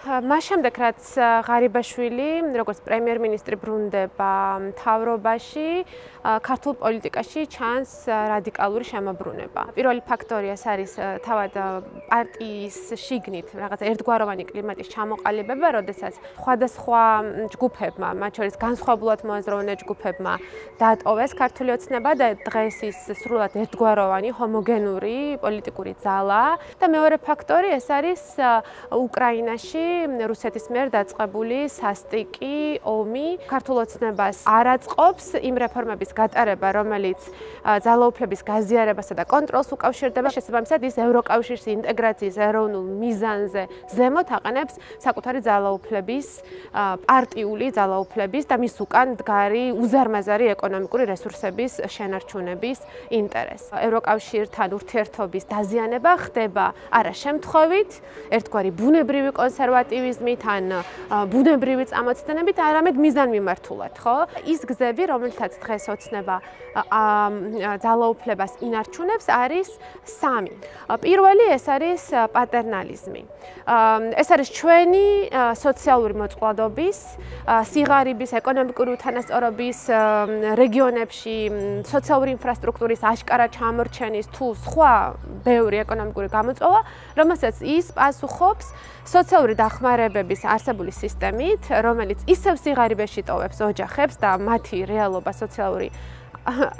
მას შემდეგ რაც ღარიბაშვილი როგორც პრემიერ-მინისტრი ბრუნდება მთავრობაში, ქართულ პოლიტიკაში ჩანს რადიკალური შემოbrunება. პირველი ფაქტორი ეს არის თავად პარტიის შიგნით რაღაც ერთგვაროვანი კლიმატის ჩამოყალიბება, როდესაც სხვადასხვა ჯგუფებმა, მათ შორის განსხვავებულად მოაზროვნე ჯგუფებმა დაატოვეს ქართული ოცნება და დღეს ის სრულად ერთგვაროვანი ჰომოგენური პოლიტიკური ძალა და მეორე ფაქტორი ეს არის უკრაინაში რუსეთის მიერ დაწყებული სასტიკი ომი ქართულ ოცნებას არ აწყობს იმ რეფორმების გატარება, რომელიც ძალაუფლების გაზიარებასა და კონტროლს უკავშირდება. შესაბამისად, ის ევროკავშირის ინტეგრაციის ეროვნულ მიზანზე ზემოთ აყენებს საკუთარი ძალაუფლების პარტიული ძალაუფლების და მის უკან დგარი უზარმაზარი ეკონომიკური რესურსების შენარჩუნების ინტერესს. ევროკავშირთან ურთიერთობის დაზიანება ხდება არა შემთხვევით, ერთგვარი ბუნებრივი კონსერვა კონსერვატივიზმით ან ბუნებრივი წამოწდენებით, არამედ მიზანმიმართულად, ხო? ის გზები, რომელთაც დღეს ოცნება ძალაუფლებას ინარჩუნებს, არის სამი. პირველი ეს არის პატერნალიზმი. ეს არის ჩვენი სოციალური მოწყვლადობის, სიღარიბის, ეკონომიკური უთანასწორობის რეგიონებში სოციალური ინფრასტრუქტურის აშკარა ჩამორჩენის თუ სხვა ბევრი ეკონომიკური გამოწვევა, რომელსაც ის პასუხობს სოციალური დახმარებების არსებული სისტემით, რომელიც ისევ სიღარიბეში ტოვებს ოჯახებს და მათი რეალობა სოციალური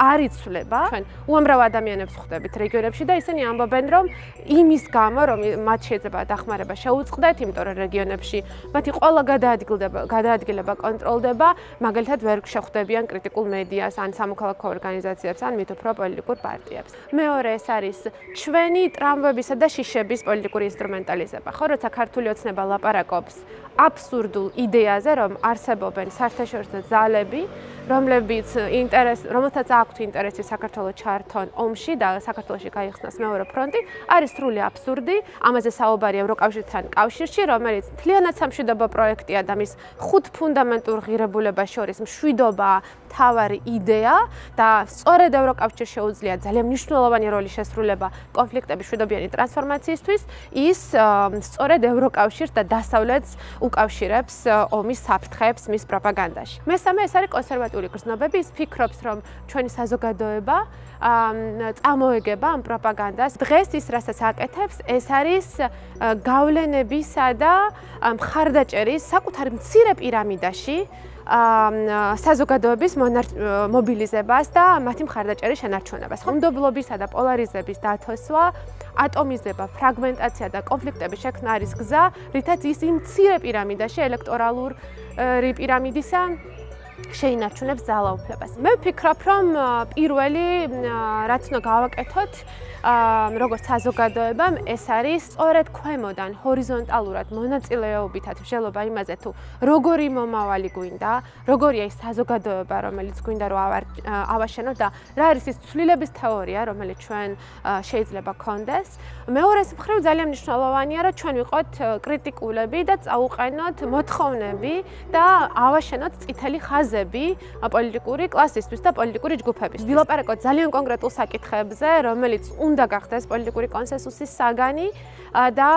არ იცვლება. ჩვენ უამრავ ადამიანებს ხვდებით რეგიონებში და ისინი ამბობენ, რომ იმის გამო, რომ მათ შეიძლება დახმარება შეუწყდეთ, იმიტომ რომ რეგიონებში მათი ყველა გადაადგილება, გადაადგილება კონტროლდება, მაგალითად ვერ შეხვდებიან კრიტიკულ მედიას, ან სამოქალაქო ორგანიზაციებს, ან მით უფრო პოლიტიკურ პარტიებს. მეორე ეს არის ჩვენი ტრამვებისა და შიშების პოლიტიკური ინსტრუმენტალიზება. ხო, როცა ქართული ოცნება ლაპარაკობს აბსურდულ იდეაზე, რომ არსებობენ საერთაშორისო ძალები, რომლებიც ინტერეს, რომელთაც აქვთ ინტერესი საქართველოს ჩართონ ომში და საქართველოსი გაიხსნას მეორე ფრონტი, არის სრული აბსურდი. ამაზე საუბარი ევროკავშირთან კავშირში, რომელიც თლიანად სამშვიდობო პროექტია და მის ხუთ ფუნდამენტურ ღირებულებას შორის მშვიდობა თავარი იდეა და სწორედ ევროკავშირს შეუძლია ძალიან მნიშვნელოვანი როლი შესრულება კონფლიქტების შვიდობიანი ტრანსფორმაციისთვის, ის სწორედ ევროკავშირს და დასავლეთს უკავშირებს ომის საფრთხეებს მის პროპაგანდაში. მესამე ეს არის კონსერვატიული გრძნობები, ის ფიქრობს, რომ ჩვენი საზოგადოება წამოეგება ამ პროპაგანდას. დღეს ის რასაც აკეთებს, ეს არის გავლენებისა და მხარდაჭერის საკუთარი მცირე პირამიდაში საზოგადოების მობილიზებას და მათი მხარდაჭერის შენარჩუნებას. ხონდობლობისა და პოლარიზების დათოსვა, ატომიზება, ფრაგმენტაცია და კონფლიქტების შექმნა არის გზა, რითაც ის იმ მცირე პირამიდაში ელექტორალური პირამიდისა შეინარჩუნებს ძალაუფლებას. მე ვფიქრობ, რომ პირველი რაც უნდა გავაკეთოთ, როგორც საზოგადოებამ, ეს არის სწორედ ქვემოდან ჰორიზონტალურად მონაწილეობითად ვშელობა იმაზე თუ როგორი მომავალი გვინდა, როგორია ის საზოგადოება, რომელიც გვინდა რომ ავაშენოთ და რა არის ის ცვლილების თეორია, რომელიც ჩვენ შეიძლება გქონდეს. მეორე მხრივ ძალიან მნიშვნელოვანია, რომ ჩვენ ვიყოთ კრიტიკულები და წაუყენოთ მოთხოვნები და ავაშენოთ წითელი ხაზი გზები პოლიტიკური კლასისთვის და პოლიტიკური ჯგუფების. ვილაპარაკოთ ძალიან კონკრეტულ საკითხებზე, რომელიც უნდა გახდეს პოლიტიკური კონსენსუსის საგანი და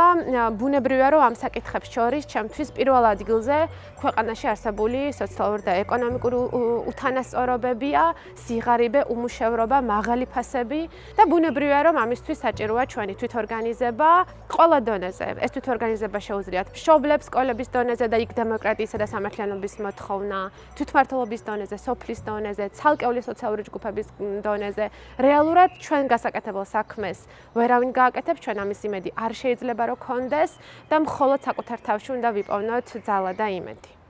ბუნებრივია, რომ ამ საკითხებს შორის ჩემთვის პირველ ადგილზე ქვეყანაში არსებული სოციალური და ეკონომიკური უთანასწორობებია, სიღარიბე, უმუშევრობა, მაღალი ფასები და ბუნებრივია, რომ ამისთვის საჭიროა ჩვენი თვითორგანიზება ყველა დონეზე. ეს თვითორგანიზება შეუძლიათ მშობლებს სკოლების დონეზე და იქ დემოკრატიისა და სამართლიანობის მოთხოვნა, თვითმართ საქართველოს დონეზე, სოფლის დონეზე, ცალკეული სოციალური ჯგუფების დონეზე, რეალურად ჩვენ გასაკეთებელ საქმეს ვერავინ გააკეთებს, ჩვენ ამის იმედი არ შეიძლება რომ კონდეს და მხოლოდ საკუთარ თავში უნდა ვიპოვნოთ ძალა და იმედი.